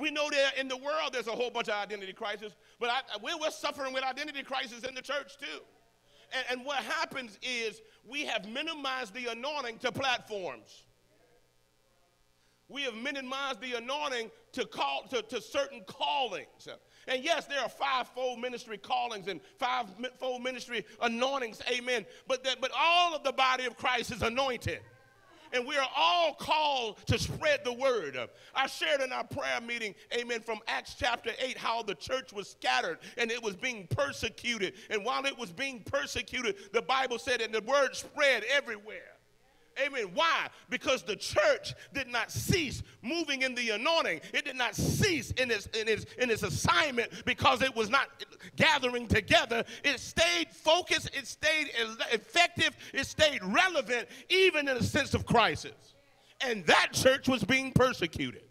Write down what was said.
We know that in the world there's a whole bunch of identity crisis, but I, we're, we're suffering with identity crisis in the church too. And, and what happens is we have minimized the anointing to platforms. We have minimized the anointing to call to, to certain callings. And yes, there are fivefold ministry callings and fivefold ministry anointings, amen. But, that, but all of the body of Christ is anointed and we are all called to spread the word. I shared in our prayer meeting, amen, from Acts chapter 8, how the church was scattered and it was being persecuted. And while it was being persecuted, the Bible said, and the word spread everywhere. Amen. Why? Because the church did not cease moving in the anointing. It did not cease in its, in its, in its assignment because it was not gathering together. It stayed focused, it stayed effective, it stayed relevant, even in a sense of crisis. And that church was being persecuted.